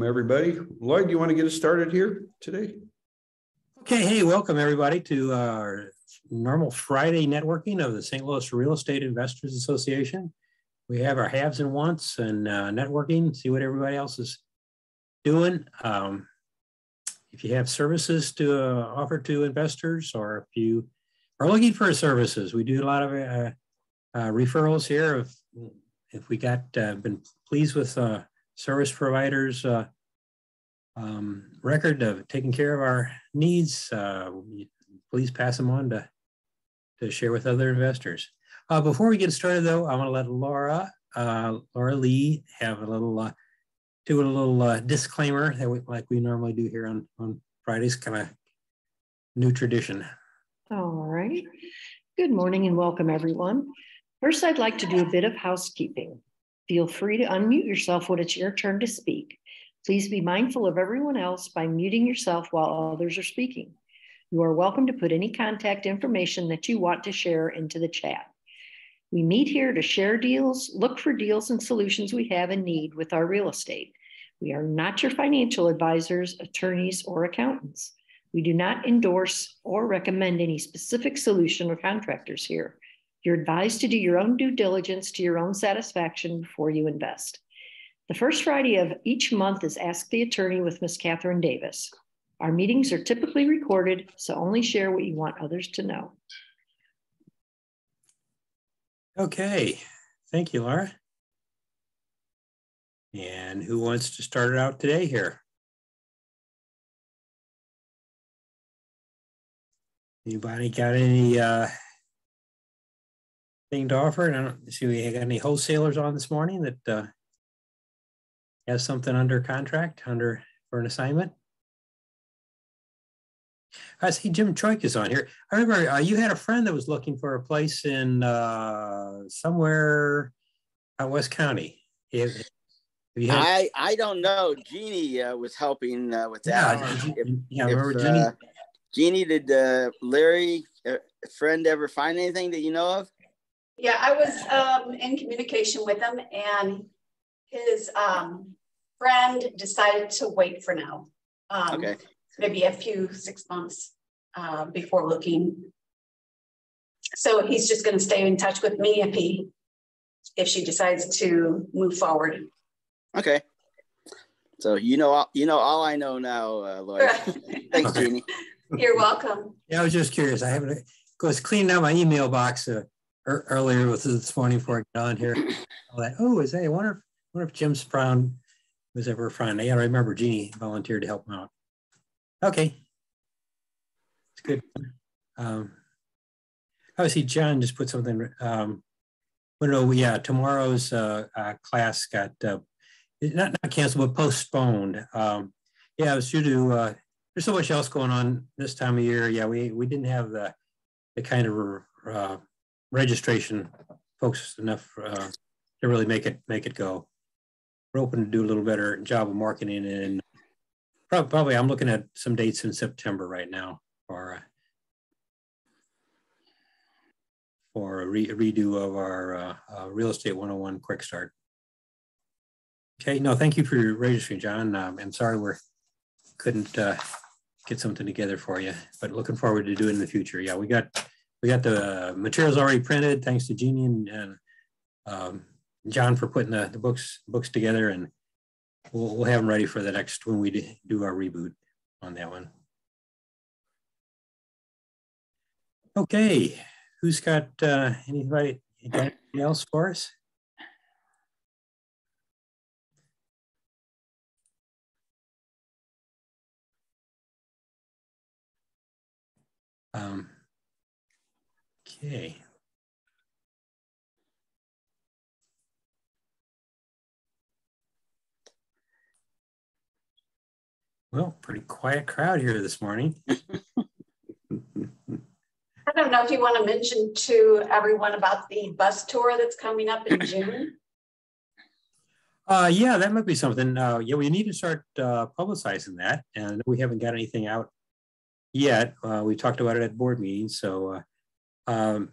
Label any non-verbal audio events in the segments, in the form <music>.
everybody. Lloyd, do you want to get us started here today? Okay, hey, welcome everybody to our normal Friday networking of the St. Louis Real Estate Investors Association. We have our haves and wants and uh, networking, see what everybody else is doing. Um, if you have services to uh, offer to investors or if you are looking for services, we do a lot of uh, uh referrals here. If, if we got uh, been pleased with uh, service providers uh, um, record of taking care of our needs, uh, please pass them on to, to share with other investors. Uh, before we get started though, I wanna let Laura, uh, Laura Lee have a little, uh, do a little uh, disclaimer that we, like we normally do here on, on Fridays, kind of new tradition. All right. Good morning and welcome everyone. First, I'd like to do a bit of housekeeping. Feel free to unmute yourself when it's your turn to speak. Please be mindful of everyone else by muting yourself while others are speaking. You are welcome to put any contact information that you want to share into the chat. We meet here to share deals, look for deals and solutions we have in need with our real estate. We are not your financial advisors, attorneys, or accountants. We do not endorse or recommend any specific solution or contractors here. You're advised to do your own due diligence to your own satisfaction before you invest. The first Friday of each month is Ask the Attorney with Ms. Catherine Davis. Our meetings are typically recorded, so only share what you want others to know. Okay, thank you, Laura. And who wants to start it out today here? Anybody got any uh, thing to offer. And I don't see we got any wholesalers on this morning that uh, have something under contract under for an assignment. I see Jim Choik is on here. I remember uh, you had a friend that was looking for a place in uh, somewhere out West County. Have, have had... I I don't know. Jeannie uh, was helping uh, with that. Yeah, if, yeah. If, remember Jeannie? Uh, Jeannie, did uh, Larry, uh, friend, ever find anything that you know of? Yeah, I was um, in communication with him, and his um, friend decided to wait for now. Um, okay. Maybe a few six months uh, before looking. So he's just going to stay in touch with me if he if she decides to move forward. Okay. So you know you know all I know now, uh, Lloyd. <laughs> Thanks, Jeannie. You're welcome. Yeah, I was just curious. I haven't because cleaning out my email box. Uh, earlier with this morning before I got on here. I like, oh, is hey, I wonder if, I wonder if Jim's Brown was ever a friend. I remember Jeannie volunteered to help him out. Okay, it's good. Um, see John just put something. Um, but no, yeah, tomorrow's uh, uh, class got uh, not not canceled, but postponed. Um, yeah, it was due to uh, there's so much else going on this time of year. Yeah, we we didn't have the the kind of uh, registration folks enough uh, to really make it make it go. We're hoping to do a little better job of marketing and probably, probably I'm looking at some dates in September right now for uh, for a, re redo of our uh, uh, real estate 101 quick start. Okay, no, thank you for your registering, John. Um, I'm sorry we couldn't uh, get something together for you, but looking forward to doing in the future. Yeah, we got we got the materials already printed, thanks to Jeannie and, and um, John for putting the, the books books together, and we'll, we'll have them ready for the next when we do our reboot on that one. Okay, who's got uh, anybody, anything else for us? Um, Okay. Well, pretty quiet crowd here this morning. <laughs> I don't know if you want to mention to everyone about the bus tour that's coming up in June. Uh, yeah, that might be something. Uh, yeah, we need to start uh, publicizing that, and we haven't got anything out yet. Uh, we talked about it at board meetings, so uh, um,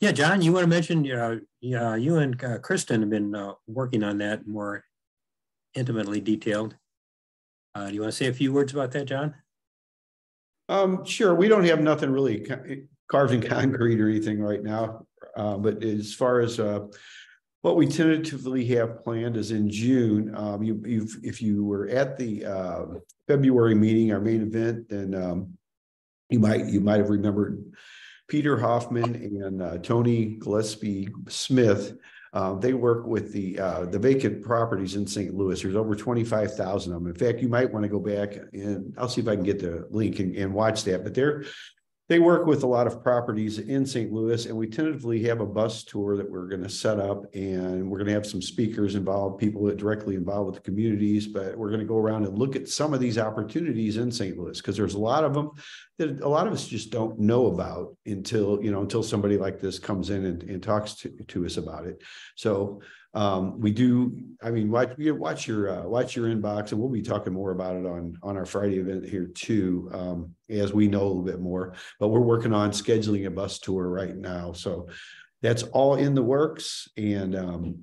yeah, John, you want to mention, uh, yeah, you and uh, Kristen have been uh, working on that more intimately detailed. Uh, do you want to say a few words about that, John? Um, sure, we don't have nothing really carved in concrete or anything right now. Uh, but as far as what we tentatively have planned is in June. Um, you, if you were at the uh, February meeting, our main event, then um, you might you might have remembered Peter Hoffman and uh, Tony Gillespie Smith. Uh, they work with the uh, the vacant properties in St. Louis. There's over 25,000 of them. In fact, you might want to go back and I'll see if I can get the link and, and watch that. But they're they work with a lot of properties in St. Louis, and we tentatively have a bus tour that we're going to set up, and we're going to have some speakers involved, people that directly involved with the communities. But we're going to go around and look at some of these opportunities in St. Louis because there's a lot of them that a lot of us just don't know about until you know until somebody like this comes in and, and talks to, to us about it. So um, we do, I mean, watch, watch your, uh, watch your inbox and we'll be talking more about it on, on our Friday event here too. Um, as we know a little bit more, but we're working on scheduling a bus tour right now. So that's all in the works. And, um,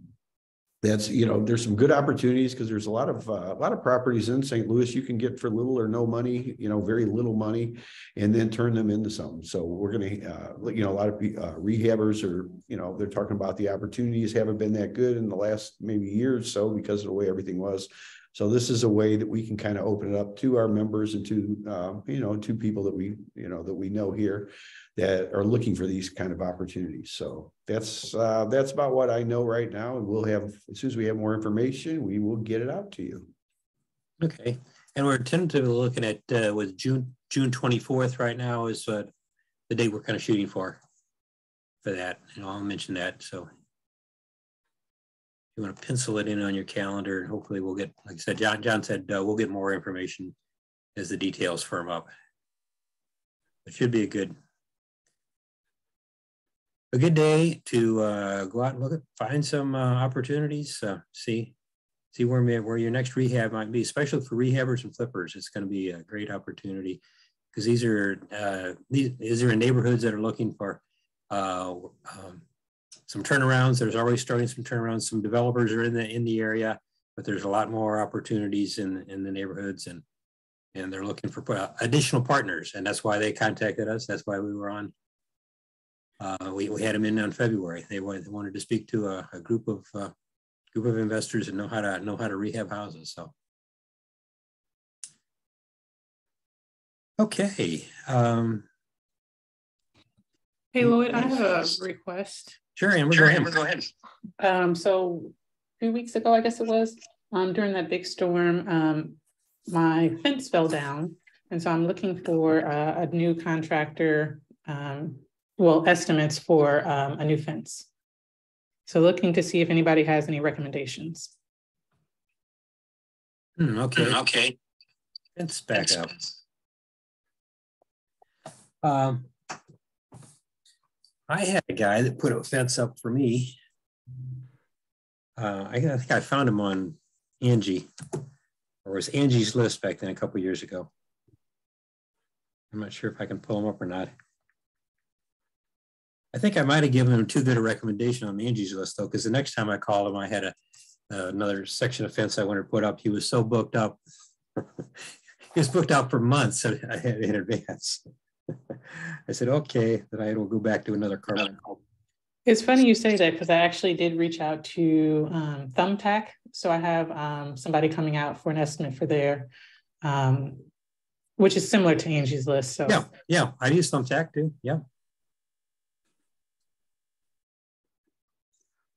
that's you know there's some good opportunities because there's a lot of uh, a lot of properties in St. Louis you can get for little or no money you know very little money and then turn them into something so we're going to uh, you know a lot of uh, rehabbers are you know they're talking about the opportunities haven't been that good in the last maybe year or so because of the way everything was so this is a way that we can kind of open it up to our members and to uh, you know to people that we you know that we know here that are looking for these kind of opportunities. So that's uh, that's about what I know right now, and we'll have as soon as we have more information, we will get it out to you. Okay, and we're tentatively looking at uh, with June June twenty fourth right now is uh, the date we're kind of shooting for for that. And I'll mention that. So you want to pencil it in on your calendar, and hopefully we'll get, like I said, John John said uh, we'll get more information as the details firm up. It should be a good a good day to uh, go out and look at, find some uh, opportunities, uh, see, see where where your next rehab might be, especially for rehabbers and flippers. It's going to be a great opportunity because these are uh, these, these are in neighborhoods that are looking for uh, um, some turnarounds. There's already starting some turnarounds. Some developers are in the in the area, but there's a lot more opportunities in in the neighborhoods and and they're looking for additional partners, and that's why they contacted us. That's why we were on uh, we, we had them in on February. They wanted, they wanted to speak to a, a group of uh, group of investors and know how to know how to rehab houses. So, okay. Um, hey, Lloyd, I have a request. Sure, Amber, sure, go, ahead. Amber go ahead. Um, so a few weeks ago, I guess it was, um, during that big storm, um, my fence fell down. And so I'm looking for uh, a new contractor um, well, estimates for um, a new fence. So looking to see if anybody has any recommendations. Hmm, okay. Hmm, okay. Fence back up. Um, I had a guy that put a fence up for me. Uh, I, I think I found him on Angie, or was Angie's list back then a couple years ago. I'm not sure if I can pull him up or not. I think I might have given him too good a recommendation on Angie's list though, because the next time I called him, I had a uh, another section of fence I wanted to put up. He was so booked up. <laughs> he was booked out for months in advance. I said, okay, then I will go back to another car. It's funny you say that because I actually did reach out to um, Thumbtack. So I have um, somebody coming out for an estimate for there, um, which is similar to Angie's list. So yeah, yeah, I use Thumbtack too. Yeah.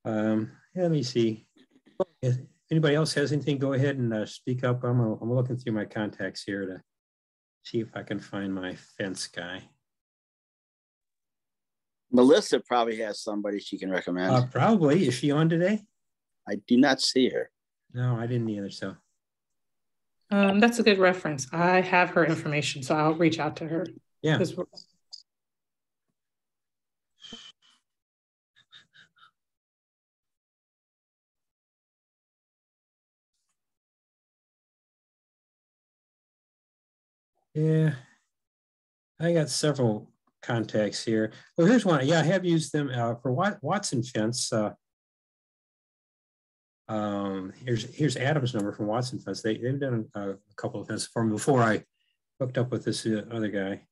Um, let me see. If anybody else has anything, go ahead and uh, speak up. I'm, a, I'm looking through my contacts here to see if I can find my fence guy. Melissa probably has somebody she can recommend. Uh, probably. Is she on today? I do not see her. No, I didn't either. So. Um, that's a good reference. I have her information, so I'll reach out to her. Yeah. Yeah, I got several contacts here. Well, here's one. Yeah, I have used them uh, for Watson Fence. Uh, Um, here's here's Adam's number from Watson Fence. They they've done a, a couple of fences for me before I hooked up with this uh, other guy.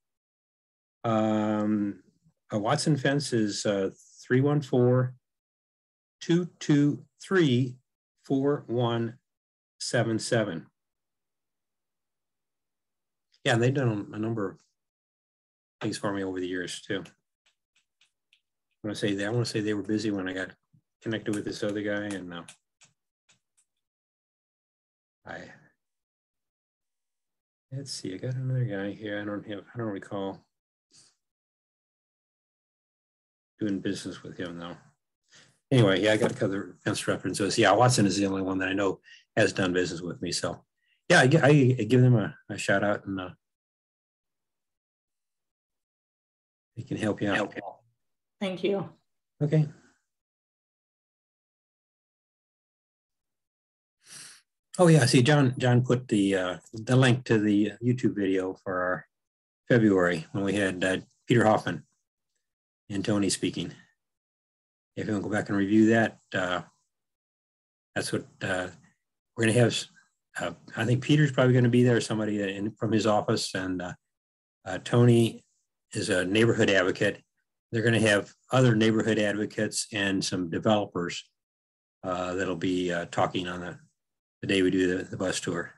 Um, a Watson Fence is uh, 314 223 4177. Yeah, and they've done a number of things for me over the years too. I want to say that I want to say they were busy when I got connected with this other guy, and uh, I let's see. I got another guy here. I don't have. I don't recall doing business with him though. Anyway, yeah, I got a couple of fence references. Yeah, Watson is the only one that I know has done business with me. So yeah, I, I, I give them a, a, shout out and uh, they can help you out. Thank you. Okay. Oh yeah, see, John. John put the uh, the link to the YouTube video for our February when we had uh, Peter Hoffman and Tony speaking. If you want to go back and review that, uh, that's what uh, we're going to have. Uh, I think Peter's probably going to be there, somebody in, from his office, and uh, uh, Tony is a neighborhood advocate. They're going to have other neighborhood advocates and some developers uh, that'll be talking on the, the day we do the, the bus tour.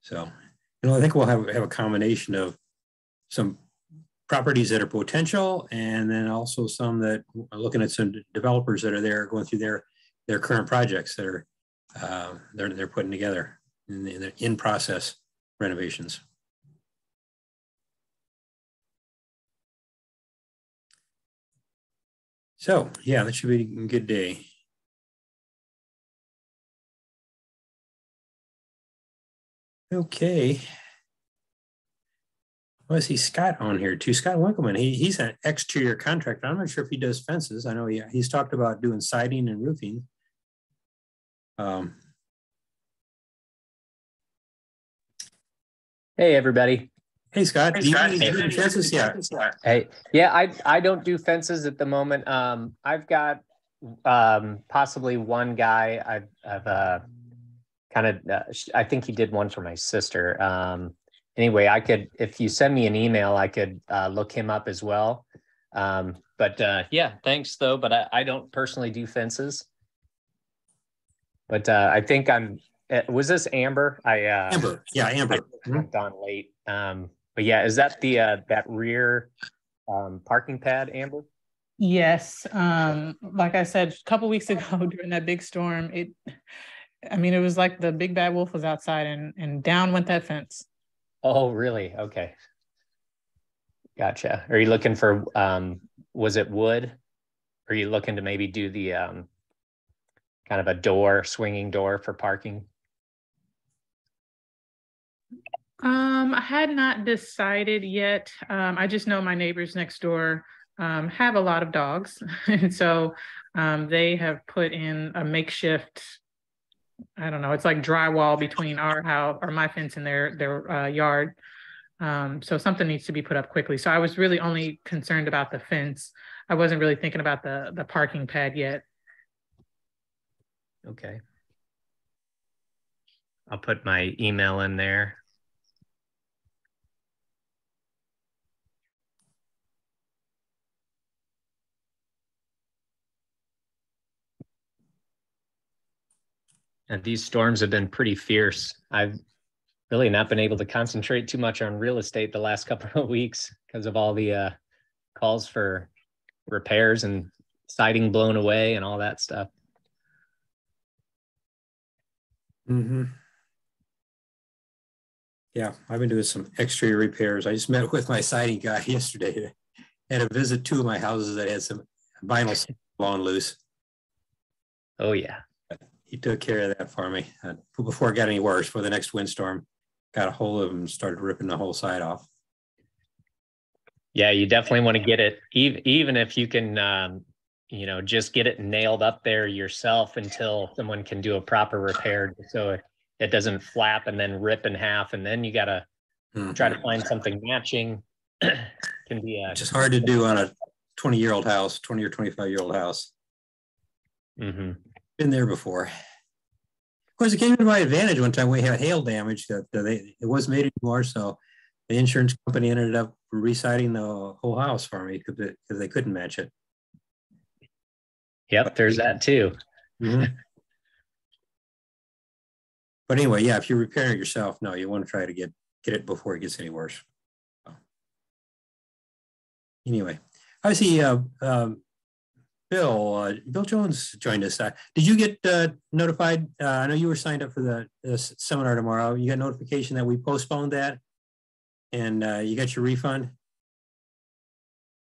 So, you know, I think we'll have, have a combination of some properties that are potential, and then also some that are looking at some developers that are there going through their their current projects that are uh, they're they're putting together in the in process renovations. So yeah, that should be a good day. Okay. Well, I see Scott on here too. Scott Winkleman, he, he's an exterior contractor. I'm not sure if he does fences. I know he, he's talked about doing siding and roofing. Um, hey, everybody. Hey, Scott. Hey, Scott. Do you, fences? Yeah. Hey, yeah, I, I don't do fences at the moment. Um, I've got um, possibly one guy I've, I've uh, kind of, uh, I think he did one for my sister. Um, anyway, I could, if you send me an email, I could uh, look him up as well. Um, but uh, yeah, thanks though. But I, I don't personally do fences. But uh, I think I'm. Uh, was this Amber? I uh, Amber. Yeah, Amber. I on late. Um, but yeah, is that the uh, that rear um, parking pad, Amber? Yes. Um, like I said, a couple weeks <laughs> ago during that big storm, it. I mean, it was like the big bad wolf was outside, and and down went that fence. Oh, really? Okay. Gotcha. Are you looking for, um, was it wood? Are you looking to maybe do the um, kind of a door, swinging door for parking? Um, I had not decided yet. Um, I just know my neighbors next door um, have a lot of dogs. <laughs> and so um, they have put in a makeshift I don't know. It's like drywall between our house or my fence and their their uh, yard. Um, so something needs to be put up quickly. So I was really only concerned about the fence. I wasn't really thinking about the the parking pad yet. Okay. I'll put my email in there. And these storms have been pretty fierce. I've really not been able to concentrate too much on real estate the last <laughs> couple of weeks because of all the uh, calls for repairs and siding blown away and all that stuff. Mm-hmm. Yeah, I've been doing some exterior repairs. I just met <laughs> with my siding guy <laughs> yesterday. Had a visit two of my houses that had some vinyl <laughs> blown loose. Oh yeah he took care of that for me uh, before it got any worse. For the next windstorm, got a hold of him and started ripping the whole side off. Yeah, you definitely want to get it, even even if you can, um, you know, just get it nailed up there yourself until someone can do a proper repair, so it, it doesn't flap and then rip in half, and then you got to mm-hmm. try to find something matching. <clears throat> can be a, just hard to do on a 20 year old house, 20 or 25 year old house. Mm-hmm. Been there before. Of course, it came to my advantage one time we had hail damage that they, it wasn't made anymore. So the insurance company ended up reciting the whole house for me because they couldn't match it. Yep, there's that too. Mm -hmm. But anyway, yeah, if you're repairing it yourself, no, you want to try to get get it before it gets any worse. So, anyway, I see uh, um, Bill, uh, Bill Jones joined us. Uh, did you get uh, notified? Uh, I know you were signed up for the, the, seminar tomorrow. You got notification that we postponed that and uh, you got your refund?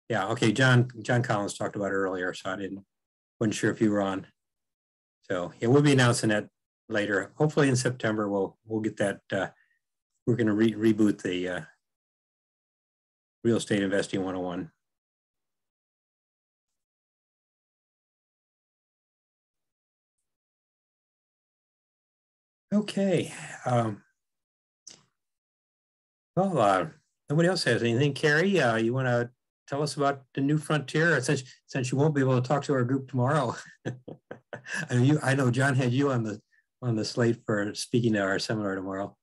Yeah, okay, John John Collins talked about it earlier, so I didn't, wasn't sure if you were on. So yeah, we'll be announcing that later. Hopefully in September, we'll we'll get that. Uh, we're going to re reboot the uh, real estate investing 101. Okay. Um, well, uh, nobody else has anything. Carrie, uh, you want to tell us about the new frontier? Since since you won't be able to talk to our group tomorrow, <laughs> I know you. I know John had you on the on the slate for speaking at our seminar tomorrow,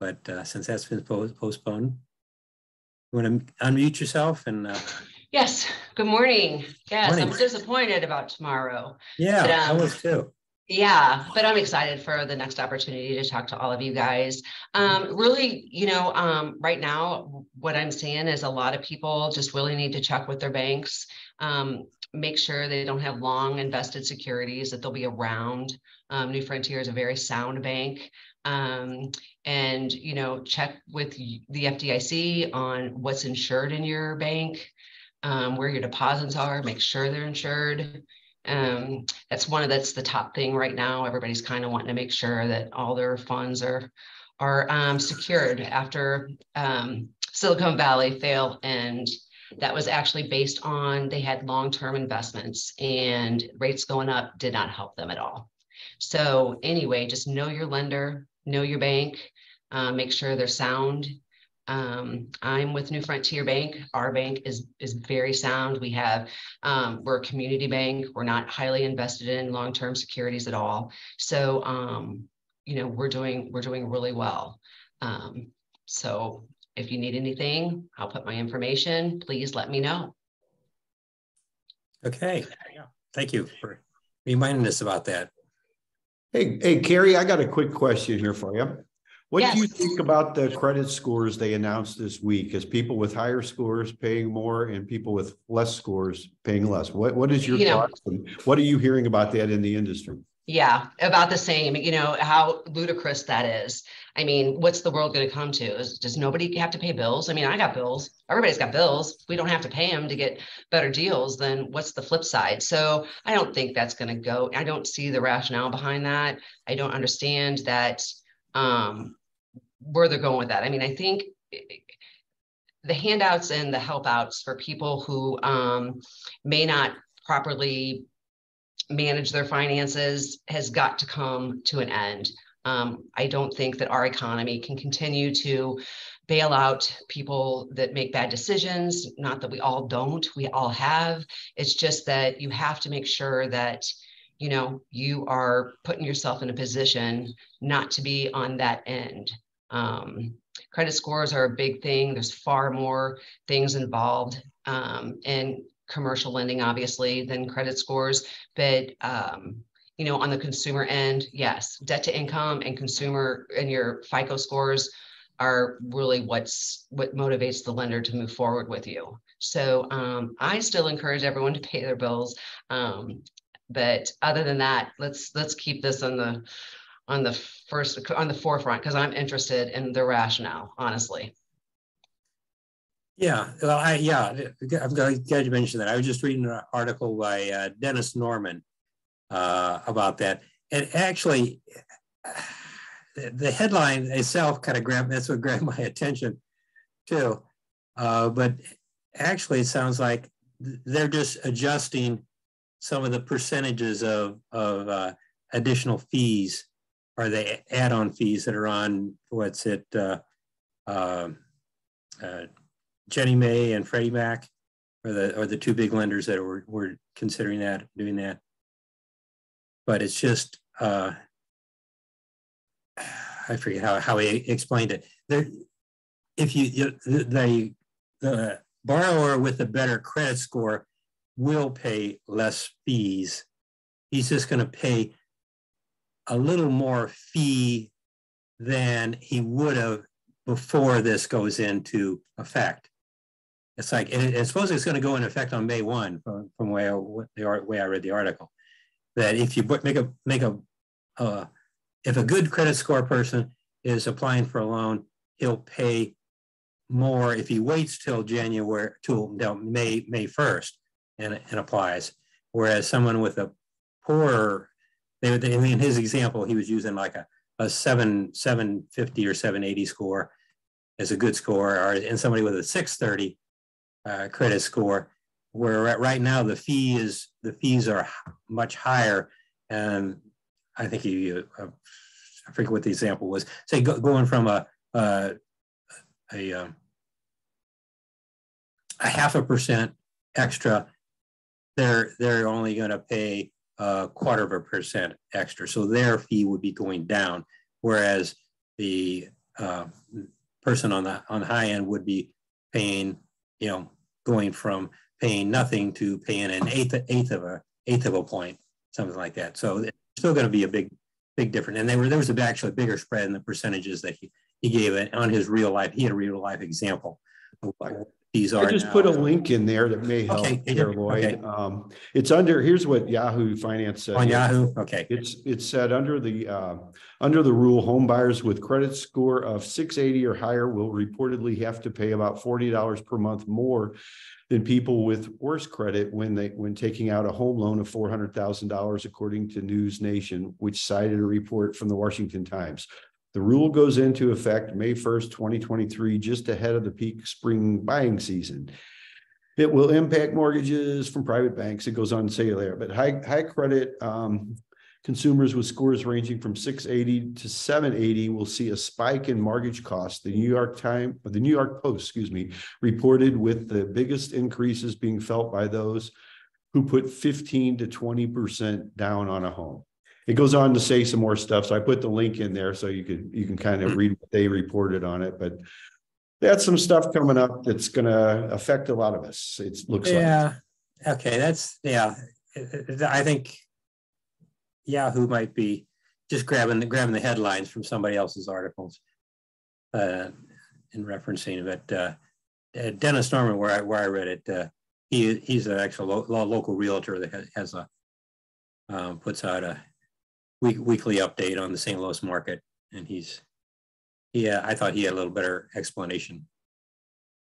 but uh, since that's been postponed, you want to unmute yourself and. Uh, yes. Good morning. Yes, morning. I'm disappointed about tomorrow. Yeah, but, um, I was too. Yeah, but I'm excited for the next opportunity to talk to all of you guys. Um, really, you know, um, right now, what I'm seeing is a lot of people just really need to check with their banks, um, make sure they don't have long invested securities, that they'll be around. Um, New Frontier is a very sound bank. Um, and, you know, check with the FDIC on what's insured in your bank, um, where your deposits are, make sure they're insured um, that's one of that's the top thing right now. Everybody's kind of wanting to make sure that all their funds are are um, secured after um, Silicon Valley fail, and that was actually based on they had long term investments and rates going up did not help them at all. So anyway, just know your lender, know your bank, uh, make sure they're sound um, I'm with New Frontier Bank. Our bank is is very sound. We have um, we're a community bank. We're not highly invested in long term securities at all. So um, you know we're doing we're doing really well. Um, so if you need anything, I'll put my information. Please let me know. Okay. Thank you for reminding us about that. Hey, hey, Carrie, I got a quick question here for you. What yes. do you think about the credit scores they announced this week? Is people with higher scores paying more and people with less scores paying less? What What is your you thoughts? Know, what are you hearing about that in the industry? Yeah, about the same. You know how ludicrous that is. I mean, what's the world going to come to? Is, does nobody have to pay bills? I mean, I got bills. Everybody's got bills. We don't have to pay them to get better deals. Then what's the flip side? So I don't think that's going to go. I don't see the rationale behind that. I don't understand that. Um, where they're going with that. I mean, I think the handouts and the help outs for people who um, may not properly manage their finances has got to come to an end. Um, I don't think that our economy can continue to bail out people that make bad decisions. Not that we all don't, we all have. It's just that you have to make sure that you know you are putting yourself in a position not to be on that end um, credit scores are a big thing. There's far more things involved um, in commercial lending, obviously, than credit scores. But um, you know, on the consumer end, yes, debt to income and consumer and your FICO scores are really what's what motivates the lender to move forward with you. So um, I still encourage everyone to pay their bills. Um, but other than that, let's let's keep this on the on the first on the forefront because I'm interested in the rationale, honestly. Yeah, well, I yeah, I'm glad you mentioned that. I was just reading an article by uh, Dennis Norman uh, about that, and actually, the headline itself kind of grabbed that's what grabbed <laughs> my attention too. Uh, but actually, it sounds like they're just adjusting some of the percentages of of uh, additional fees are the add-on fees that are on what's it uh, uh, uh, Ginnie Mae and Freddie Mac are the are the two big lenders that were, were considering that doing that. but it's just, uh, I forget how, how he explained it. There, if you, you the, the borrower with a better credit score will pay less fees. He's just going to pay a little more fee than he would have before this goes into effect. It's like, and, and suppose it's going to go into effect on May 1 from, from the way I read the article. That if you make a, make a, uh, if a good credit score person is applying for a loan, he'll pay more if he waits till January, till May, May 1st and, and applies. Whereas someone with a poorer, they, they, in his example, he was using like a, a seven, 750 or 780 score as a good score, or and somebody with a 630 uh, credit score, where right now the fee is the fees are much higher, and I think you, uh, I forget what the example was. Say go, going from a a, a, um, a half a percent extra, they're they're only going to pay a quarter of a percent extra, so their fee would be going down, whereas the uh, person on the on the high end would be paying, you know, going from paying nothing to paying an eighth eighth of a eighth of a point, something like that. So it's still going to be a big big difference. And there were there was actually a bigger spread in the percentages that he he gave it on his real life. He had a real life example of what these are. I just now. put a link in there that may help Okay, here, Lloyd. okay. Um, it's under, here's what Yahoo Finance said. on Yahoo. Okay. It's, it said under the, uh, under the rule, home buyers with credit score of six eighty or higher will reportedly have to pay about forty dollars per month more than people with worse credit when they, when taking out a home loan of four hundred thousand dollars, according to News Nation, which cited a report from the Washington Times. The rule goes into effect May first, twenty twenty-three, just ahead of the peak spring buying season. It will impact mortgages from private banks. It goes on to say there, but high, high credit, um, consumers with scores ranging from six eighty to seven eighty will see a spike in mortgage costs. The New York Times, the New York Post, excuse me, reported with the biggest increases being felt by those who put fifteen to twenty percent down on a home. It goes on to say some more stuff. So I put the link in there so you could, you can kind of read what they reported on it, but that's some stuff coming up that's gonna affect a lot of us. It looks like. Yeah. Okay. That's yeah. I think Yahoo might be just grabbing the grabbing the headlines from somebody else's articles uh, in referencing But Uh, uh, Dennis Norman, where I where I read it, uh, he he's an actual lo local realtor that has, has a um, puts out a week, weekly update on the St. Louis market, and he's yeah, I thought he had a little better explanation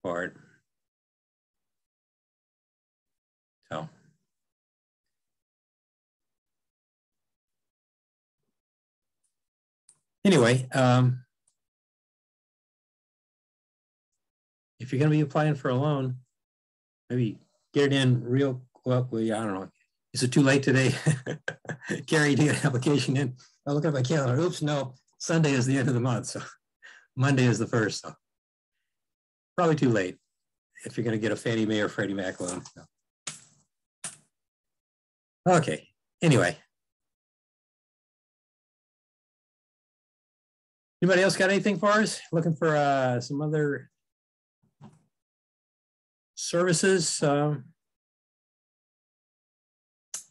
for it. So. Anyway, um, if you're going to be applying for a loan, maybe get it in real quickly. I don't know. Is it too late today? <laughs> Carrie, to get an application in? I look at my calendar. Oops, no. Sunday is the end of the month, so <laughs> Monday is the first. So probably too late if you're going to get a Fannie Mae or Freddie Mac loan. Okay. Anyway. Anybody else got anything for us? Looking for uh, some other services? Um,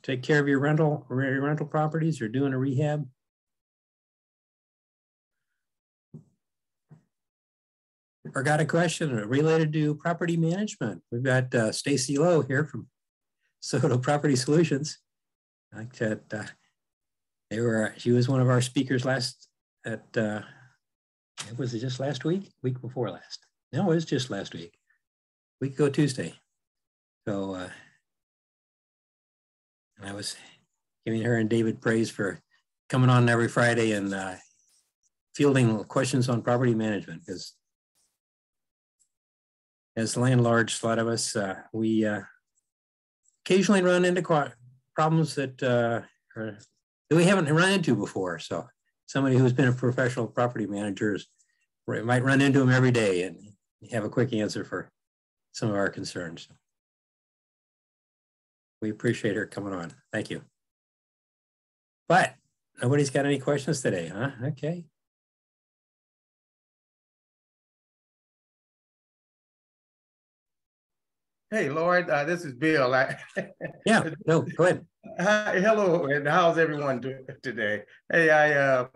take care of your rental your rental properties or doing a rehab? Or got a question related to property management. We've got uh, Stacy Lowe here from <laughs> Soto Property Solutions. Like that, uh, they were. She was one of our speakers last at. Uh, it was just last week? Week before last? No, it was just last week. Week ago Tuesday. So uh, I was giving her and David praise for coming on every Friday and uh, fielding questions on property management because as landlords, a lot of us, uh, we uh, occasionally run into problems that, uh, are, that we haven't run into before. So somebody who's been a professional property manager is, might run into them every day and have a quick answer for some of our concerns. We appreciate her coming on. Thank you. But nobody's got any questions today, huh? Okay. Hey, Lord, uh, this is Bill. I, <laughs> yeah, no, go ahead. Hi, hello, and how's everyone doing today? Hey, I uh,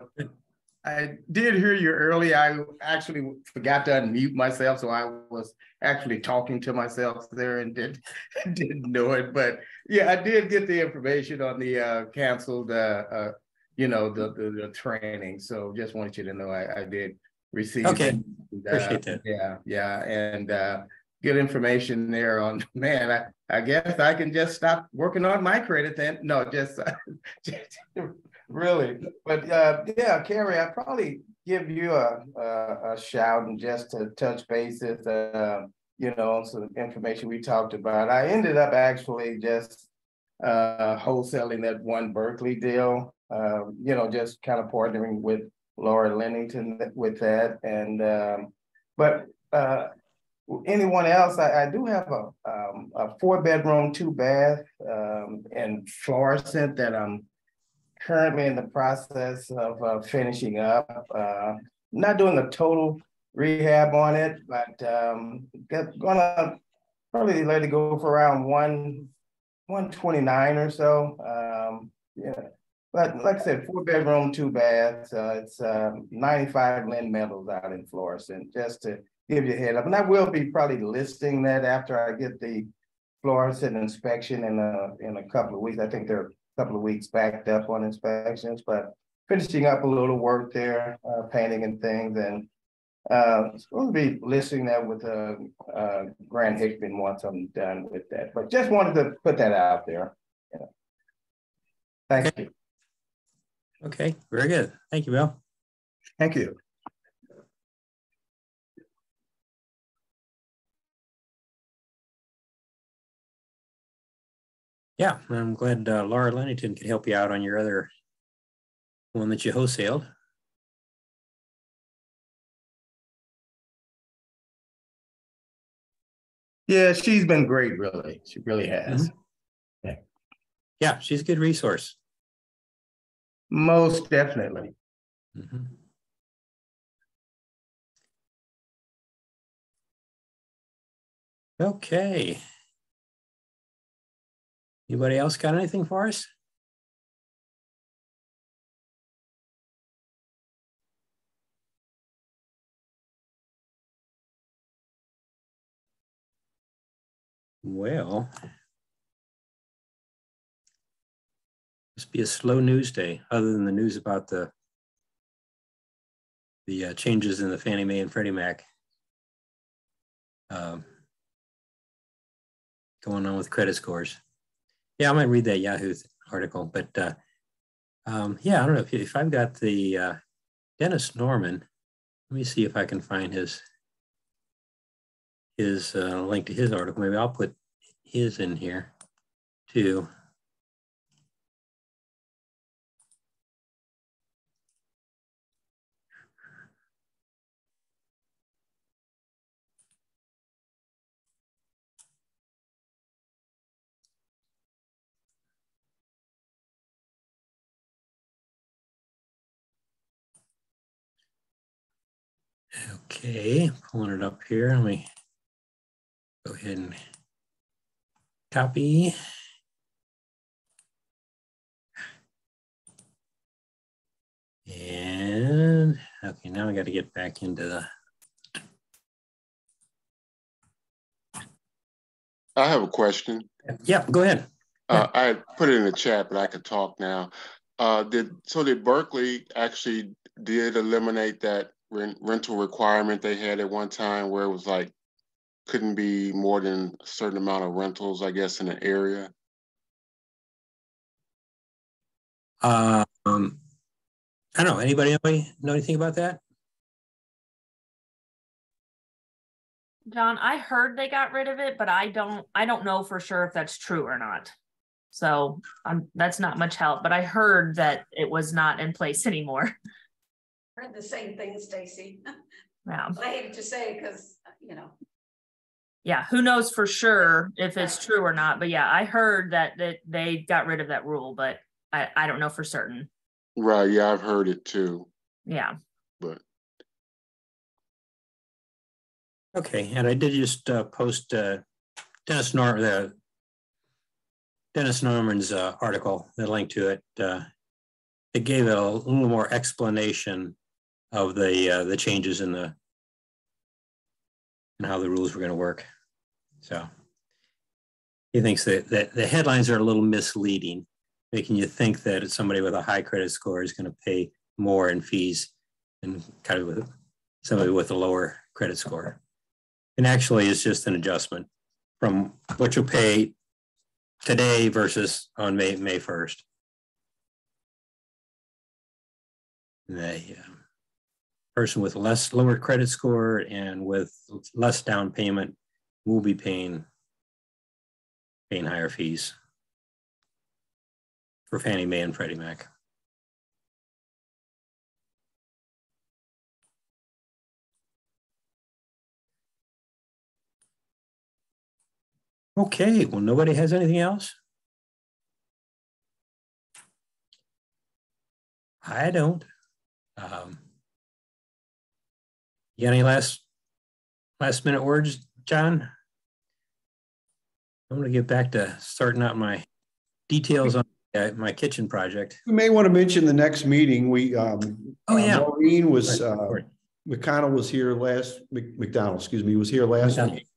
I did hear you early. I actually forgot to unmute myself, so I was actually talking to myself there and did <laughs> didn't know it. But yeah, I did get the information on the uh, canceled, uh, uh, you know, the, the, the training. So just wanted you to know I, I did receive. Okay, it. appreciate that. Yeah, yeah, and uh, good information there on <laughs> man. I, I guess I can just stop working on my credit then. No, just, <laughs> just really. But uh, yeah, Carrie, I probably give you a, a, a shout and just to touch bases. Uh, you know, some information we talked about. I ended up actually just uh, wholesaling that one Berkeley deal. Um, you know, just kind of partnering with Laura Lennington with that, and um, but uh, anyone else, I, I do have a, um, a four bedroom, two bath um, in Florissant that I'm currently in the process of uh, finishing up. Uh, not doing a total rehab on it, but um, gonna probably let it go for around one 129 or so. Um, yeah. But like I said, four bedroom, two baths. Uh, it's um, 95 Lynn Meadows out in Florissant, just to give you a head up. And I will be probably listing that after I get the Florissant inspection in a, in a couple of weeks. I think they're couple of weeks backed up on inspections, but finishing up a little work there, uh, painting and things. And uh, supposed to be listing that with uh, uh, Grant Hickman once I'm done with that. But just wanted to put that out there. Yeah. Thank okay. you. Okay, very good. Thank you, Bill. Thank you. Yeah, I'm glad uh, Laura Lennington could help you out on your other one that you wholesaled. Yeah, she's been great, really. She really has. Mm -hmm. Yeah. Yeah, she's a good resource. Most definitely. Mm -hmm. Okay. Anybody else got anything for us? Well, must be a slow news day, other than the news about the the uh, changes in the Fannie Mae and Freddie Mac um, going on with credit scores. Yeah, I might read that Yahoo article, but uh, um, yeah, I don't know if, if I've got the uh, Dennis Norman. Let me see if I can find his his uh, link to his article. Maybe I'll put his in here too. Okay, pulling it up here. Let me go ahead and copy. And okay, now I got to get back into the. I have a question. Yeah, go ahead. Uh, I put it in the chat, but I can talk now. Uh, did so? Did Berkeley actually did eliminate that rent, rental requirement they had at one time, where it was like couldn't be more than a certain amount of rentals, I guess, in an area? Um, I don't know. Anybody, anybody know anything about that? John, I heard they got rid of it, but I don't I don't know for sure if that's true or not. So um, that's not much help, but I heard that it was not in place <laughs> anymore. Heard the same thing, Stacy. Yeah. I hate to say because you know yeah, who knows for sure if it's true or not. But yeah, I heard that that they got rid of that rule, but I, I don't know for certain. Right. Yeah, I've heard it too. Yeah. But Okay, and I did just uh, post uh, Dennis Nor the Dennis Norman's uh, article, the link to it. Uh, it gave a little more explanation of the uh, the changes in the and how the rules were going to work. So he thinks that, that the headlines are a little misleading, making you think that somebody with a high credit score is going to pay more in fees and kind of with somebody with a lower credit score. And actually, it's just an adjustment from what you'll pay today versus on May May first. The uh, person with less lower credit score and with less down payment will be paying paying higher fees for Fannie Mae and Freddie Mac. Okay, well, nobody has anything else? I don't. Um, you got any last last minute words, John? I'm going to get back to starting out my details on uh, my kitchen project. We may want to mention the next meeting. We um, oh yeah, uh, Maureen was uh, McConnell was here last McDonald, excuse me, was here last McDonald. week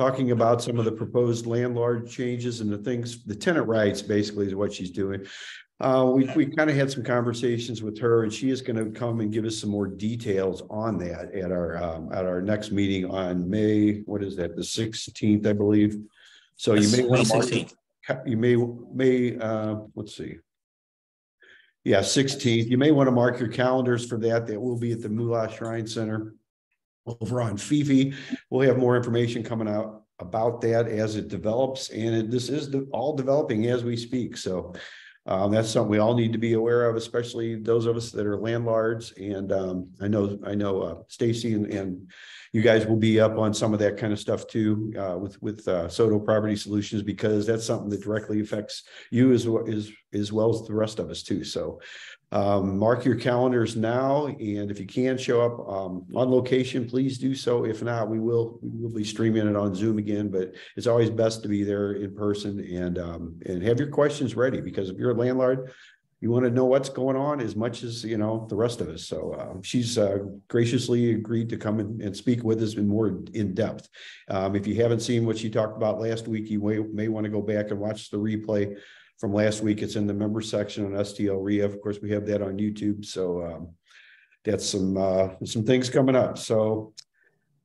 talking about some of the proposed landlord changes and the things, the tenant rights basically is what she's doing. Uh, we, we kind of had some conversations with her and she is going to come and give us some more details on that at our, um, at our next meeting on May, what is that, the sixteenth, I believe. So you may want to, you may, may, uh, let's see. Yeah, sixteenth. You may want to mark your calendars for that. That will be at the Moolah Shrine Center over on Fee Fee. We'll have more information coming out about that as it develops. And it, this is all developing as we speak. So um, that's something we all need to be aware of, especially those of us that are landlords. And um, I know, I know uh, Stacy and, and you guys will be up on some of that kind of stuff too uh, with with uh, Soto Property Solutions because that's something that directly affects you as as as well as the rest of us too. So um, mark your calendars now, and if you can show up um, on location, please do so. If not, we will we will be streaming it on Zoom again. But it's always best to be there in person and um, and have your questions ready because if you're a landlord, you want to know what's going on as much as you know the rest of us. So uh, she's uh, graciously agreed to come and, and, speak with us in more in depth. Um, if you haven't seen what she talked about last week, you may, may want to go back and watch the replay from last week. It's in the member section on STL. Of course, we have that on YouTube. So um, that's some uh, some things coming up. So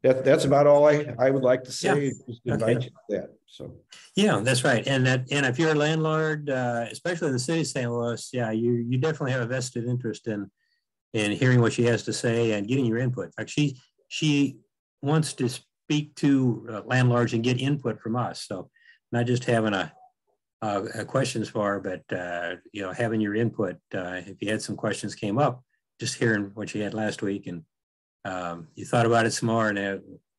that that's about all I, I would like to say. Yeah. Just invite okay. you to that. So yeah, that's right. And that and if you're a landlord, uh, especially in the city of St. Louis, yeah, you you definitely have a vested interest in in hearing what she has to say and getting your input. In fact, she she wants to speak to uh, landlords and get input from us. So not just having a questions for, but uh, you know, having your input. Uh, if you had some questions came up, just hearing what you had last week, and um, you thought about it some more, and uh,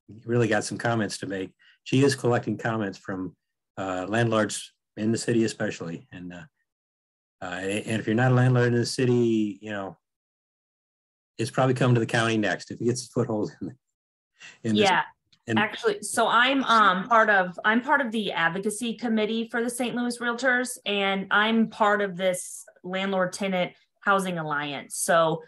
you really got some comments to make. She is collecting comments from uh, landlords in the city, especially, and uh, and if you're not a landlord in the city, you know, it's probably coming to the county next if he gets a foothold in. in yeah, and Actually, so I'm um part of I'm part of the advocacy committee for the St. Louis Realtors, and I'm part of this landlord tenant housing alliance. So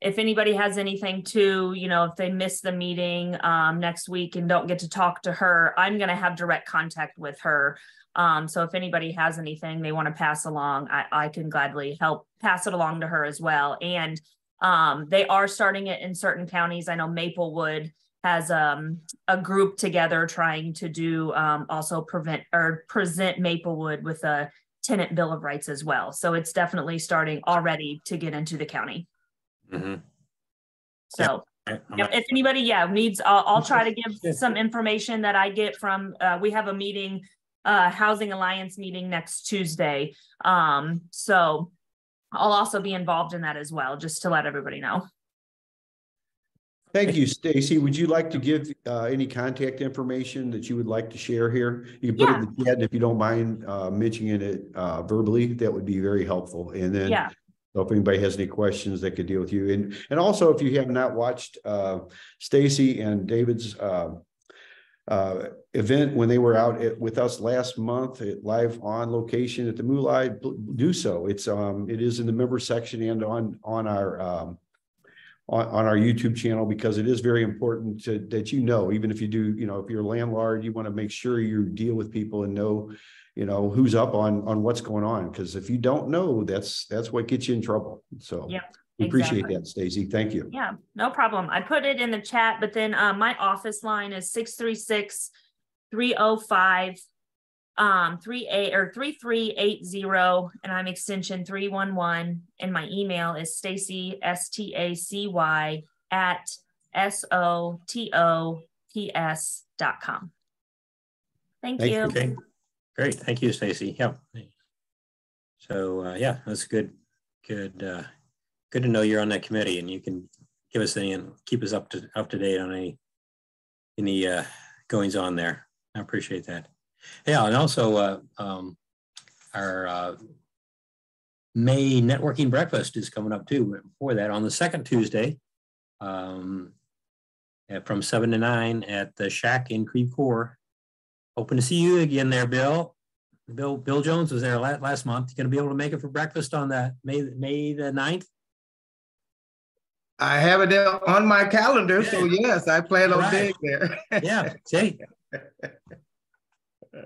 if anybody has anything to, you know, if they miss the meeting um, next week and don't get to talk to her, I'm going to have direct contact with her. Um, so if anybody has anything they want to pass along, I, I can gladly help pass it along to her as well. And um, they are starting it in certain counties. I know Maplewood has um, a group together trying to do um, also prevent or present Maplewood with a tenant bill of rights as well. So it's definitely starting already to get into the county. Mm-hmm. So yeah, if anybody, yeah, needs, I'll, I'll, try to give some information that I get from. Uh, we have a meeting, uh, Housing Alliance meeting next Tuesday. Um, so I'll also be involved in that as well, just to let everybody know. Thank you, Stacy. Would you like to give uh, any contact information that you would like to share here? You can put it in the chat if you don't mind uh, mentioning it uh, verbally. That would be very helpful. And then Yeah. so if anybody has any questions, they could deal with you. And and also, if you have not watched uh, Stacy and David's uh, uh, event when they were out at, with us last month at live on location at the Moolah, do so. It's um it is in the member section and on on our um on, on our YouTube channel because it is very important to, that you know, even if you do, you know, if you're a landlord, you want to make sure you deal with people and know, you know, who's up on on what's going on. Because if you don't know, that's that's what gets you in trouble. So Yeah, we appreciate that, Stacy. Thank you. Yeah, no problem. I put it in the chat, but then uh, my office line is 636 305 um 38 or 3380 and I'm extension 311 and my email is Stacy S T A C Y at S O T O P S dot com. Thank Thank you. you. Okay, great. Thank you, Stacy. Yep. So, uh, yeah, that's good, good, uh, good to know you're on that committee and you can give us any and keep us up to, up to date on any, any, uh, goings on there. I appreciate that. Yeah, and also, uh, um, our, uh, May networking breakfast is coming up too. Before that, on the second Tuesday, um, from seven to nine at the Shack in Creve Coeur. Hoping to see you again there, Bill. Bill, Bill Jones was there last, last month. You gonna be able to make it for breakfast on that May, May the 9th? I have it on my calendar, so yes, I plan on Right. being there. Yeah, see. <laughs> <laughs>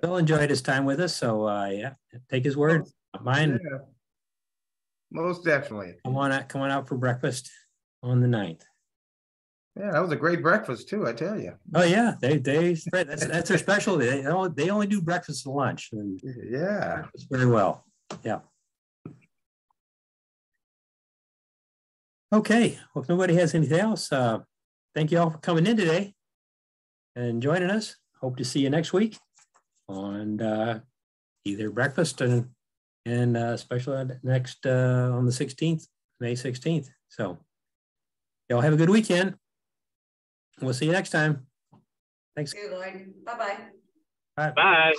Bill enjoyed his time with us, so, uh, yeah, take his word. Mine, Yeah. Most definitely. come on, out- come on out for breakfast on the 9th. Yeah, that was a great breakfast too, I tell you. Oh, yeah, they, they, that's, that's their specialty. They only, they only do breakfast and lunch and Yeah. very well. Yeah. Okay, well, if nobody has anything else, uh, thank you all for coming in today and joining us. Hope to see you next week on, uh, either breakfast and, and, uh, special ed next, uh, on the sixteenth, May sixteenth. So y'all have a good weekend. We'll see you next time. Thanks. Lloyd. Bye-bye. Bye. Bye.